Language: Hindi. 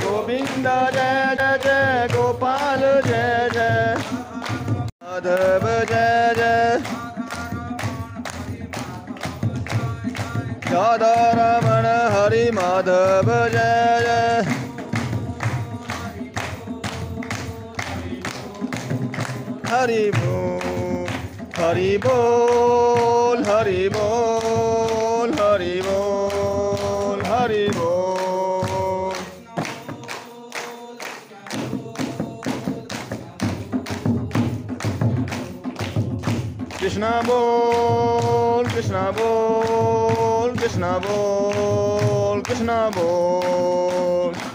गोविंद जय जय जय, गोपाल जय जय। माधव जय जय। राधा रमण हरि माधव जय जय। हरि बोल हरि बोल हरि बोल। Krishna bol, Krishna bol, Krishna bol, Krishna bol.